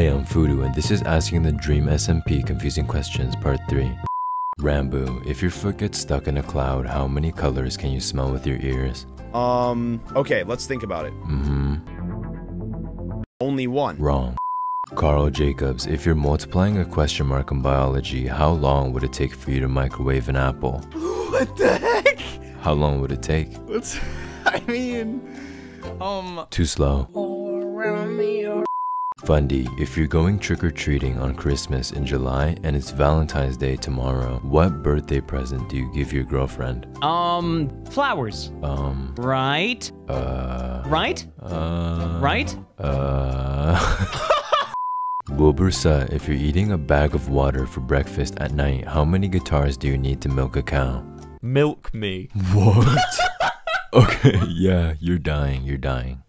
Hey, I'm Phoodu, and this is Asking the Dream SMP Confusing Questions Part 3. Ranboo, if your foot gets stuck in a cloud, how many colors can you smell with your ears? Um, okay, let's think about it. Mm-hmm. Only one. Wrong. Karl Jacobs, if you're multiplying a question mark in biology, how long would it take for you to microwave an apple? What the heck? How long would it take? What's I mean um Too slow. Fundy, if you're going trick or treating on Christmas in July and it's Valentine's Day tomorrow, what birthday present do you give your girlfriend? Um, flowers. Um, Right? uh, Right? uh, Right? Uh. Wilbur Soot, if you're eating a bag of water for breakfast at night, how many guitars do you need to milk a cow? milk me. What? okay, yeah, you're dying, you're dying.